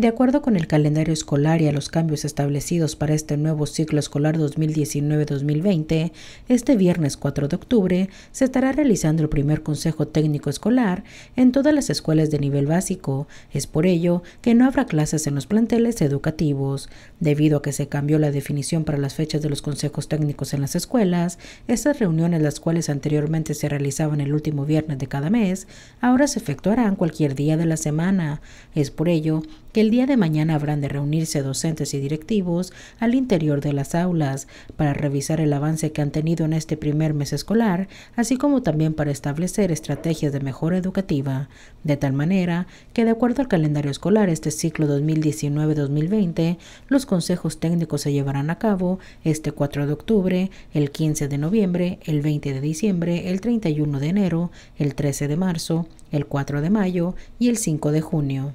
De acuerdo con el calendario escolar y a los cambios establecidos para este nuevo ciclo escolar 2019-2020, este viernes 4 de octubre se estará realizando el primer Consejo Técnico Escolar en todas las escuelas de nivel básico. Es por ello que no habrá clases en los planteles educativos. Debido a que se cambió la definición para las fechas de los consejos técnicos en las escuelas, estas reuniones, las cuales anteriormente se realizaban el último viernes de cada mes, ahora se efectuarán cualquier día de la semana. Es por ello que el día de mañana habrán de reunirse docentes y directivos al interior de las aulas para revisar el avance que han tenido en este primer mes escolar, así como también para establecer estrategias de mejora educativa, de tal manera que de acuerdo al calendario escolar este ciclo 2019-2020, los consejos técnicos se llevarán a cabo este 4 de octubre, el 15 de noviembre, el 20 de diciembre, el 31 de enero, el 13 de marzo, el 4 de mayo y el 5 de junio.